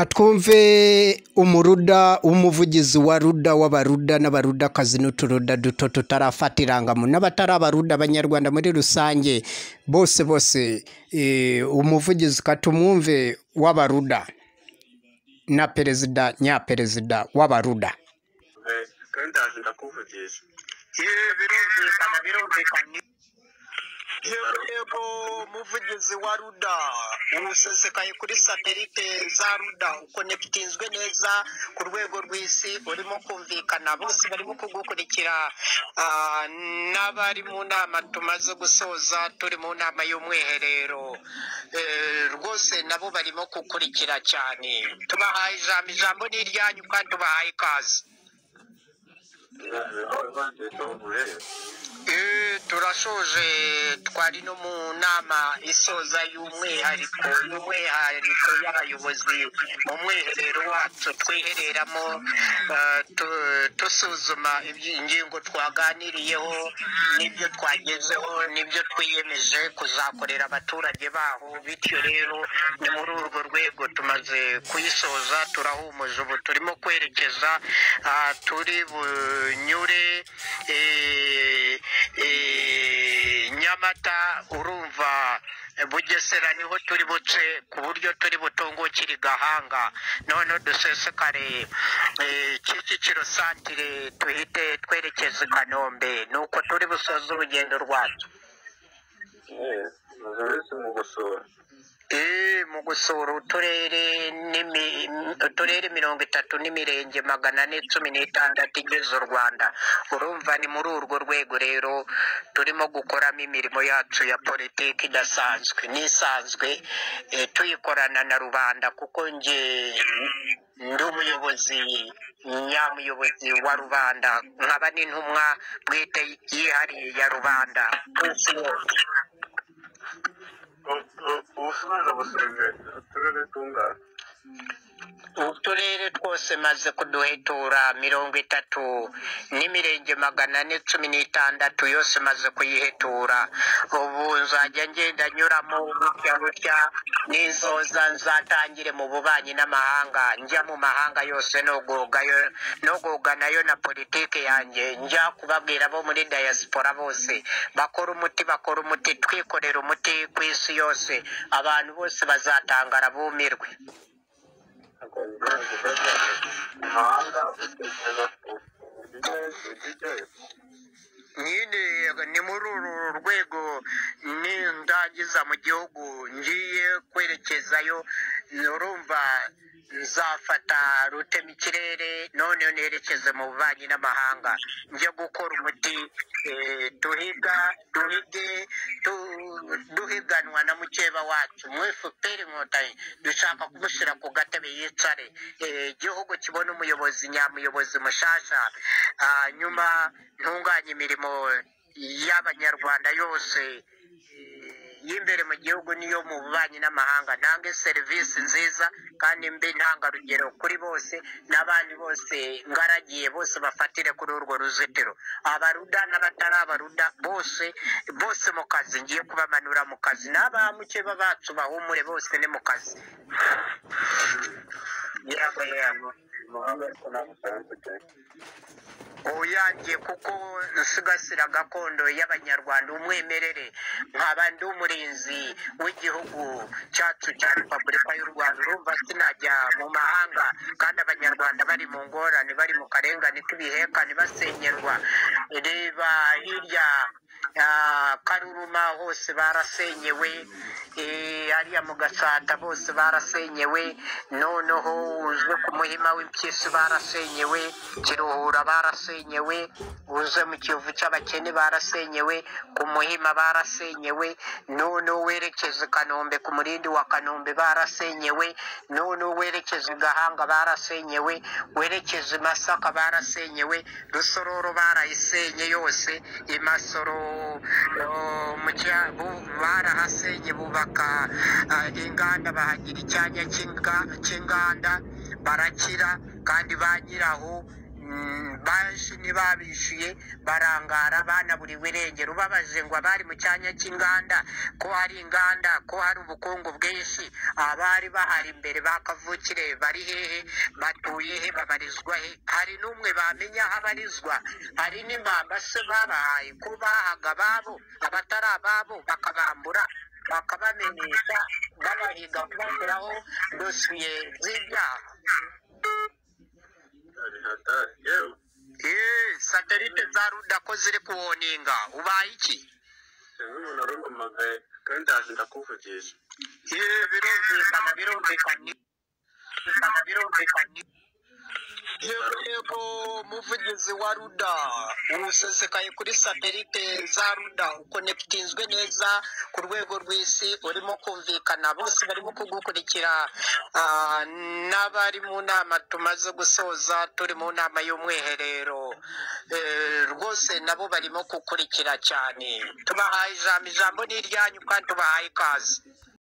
katwumve umuruda w'umuvugizi wa ruda w'abaruda n'abarudakazi n'uturuda duto tutarafata irangamuntu n'abatari abaruda abanyarwanda muri rusange. Bose bose eh, umuvugizi katumwumve w'abaruda na perezida nyaperezida w'abaruda. Yewe birumvikana birumvikana. Yego yego muvugizi wa ruda. Usesekaye kuri satelite za ruda. Ukonekitinzwe neza ku rwego rw'isi urimo kumvikana. Bose barimo kugukurikira. Ah, n'abari mu nama tumaze gusoza turi mu nama y'umwiherero. Eh, rwose nabo barimo gukurikira cyane. Tubahaye ijambo ijambo ni iryanyu kandi tubahaye ikaze. Turashoje twari no mu nama isoza y'umwihariko y'umwihariko y'abayobozi mu mwiherero wacu twihereramo eh, dusuzuma ibyi- ingingo twaganiriyeho n'ibyo twagezeho n'ibyo twiyemeje kuzakorera abaturage baho. Bityo rero ni muri urwo rwego tumaze kuyisoza turahumuje ubu. Turimo kwerekeza ah, turi bunyure eh, eh, nyamata urumva eh, bugesera ni ho turi buce ku buryo turi butungukire gahanga noneho dusesekare eh, kicukiro santire tuhite twerekeza i kanombe. Nuko turi busoze urugendo rwacu. Gusura Eh, mu gusura uturere uturere mirongo itatu n'imirenge magana ane cumi n'itandatu igize u rwanda. Urumva ni muri urwo rwego rero turimo gukoramo imirimo yacu ya politiki idasanzwe. N'isanzwe eh, tuyikorana na rubanda kuko nge ndi umuyobozi nyamuyobozi wa rubanda. Nkaba n'intumwa bwite yihariye ya rubanda. Ku isi yose ubusobanuro busenge uturere tungana uturere twose maze kuduhetura mirongo itatu n'imirenge magana ane cumi n'itandatu yose maze kuyihetura ubu nzajya ngenda nyuramo gutya gutya n'inzoza nzatangire mu bubanyi n'amahanga. Njya mu mahanga yose nogoga na yo na politike yanjye. Njya kubabwira bo muri diaspora bose. Bakora umuti bakora umuti twikorera umuti ku isi yose. Abantu bose bazatangara bumirwe. Nyine ni muri uru rwego nindangiza mu gihugu ngiye kwerekezayo urumva nzafata rutema ikirere noneho nerekeze mu bubanyi n'amahanga. Njye gukora umuti eh, duhiga duhige duhiganwa na mukeba wacu. Mu fpr inkotanyi. Dushaka kumushyira ku gatebe yicare. Eh, igihugu kibona umuyobozi nyamuyobozi mushasha. Ah, nyuma ntunganye imirimo y'abanyarwanda yose. Y'imbere mu gihugu niyo mu bubanyi n'amahanga. Ntange serivisi nziza kandi mbe ntangarugero kuri bose n'abandi bose ngaragiye bose bafatire kuri urwo ruzitiro. Abaruda n'abatari abaruda bose bose mu kazi. Ngiye kubamanura mu kazi. N'abamukeba bacu bahumure bose ni mu kazi. Uyangiye kuko nsigasira gakondo y'abanyarwanda umwimerere nkaba ndi umurinzi w'igihugu cyacu cya repubulika y'u rwanda. Urumva sinajya mu mahanga kandi abanyarwanda bari mu ngorane bari mu karengane k'ibihekane basenyerwa reba hirya karuruma hose barasenyewe. Hariya mu gasata bose barasenyewe. Noneho uze ku muhima w'impyisi barasenyewe. Kiruhura barasenyewe. Uze mu kiyovu cy'abakene barasenyewe. Ku muhima barasenyewe. Noneho werekeze i kanombe ku murindi wa kanombe barasenyewe. Noneho werekeze i gahanga barasenyewe. Werekeze i masaka barasenyewe. Rusororo barayisenye yose. I bu- barahasenye bubaka inganda bahagira icyanya cy'inga- cy'inganda barakira kandi ba nyiraho benshi ntibabishyuye barangara banaburiwe irengero ubabaje ngo abari mu cyanya cy'inganda ko hari inganda ko hari ubukungu bwinshi abari bahari imbere bakavukire bari hehe batuye he babarizwa he? Hari n'umwe bamenya aho abarizwa hari n'impamba se babahaye ko bahaga ababo abatari ababo bakabambura bakabamenyesha babahiga kubashyiraho dosiye z'ibyaha. Umuntu arumpamagaye kandi ndaje ndakuvugisha Eh, birumvikana birumvikana birumvikana birumvikana yego yego muvugizi wa ruda. Usesekaye kuri satelite za ruda. Ukonekitinzwe neza ku rwego rw'isi urimo kumvikana. Bose barimo kugukurikira ah, n'abari mu nama tumaze gusoza turi mu nama y'umwiherero. Eh, rwose nabo barimo gukurikira cyane. Tubahaye ijambo ijambo ni iryanyu kandi tubahaye ikaze.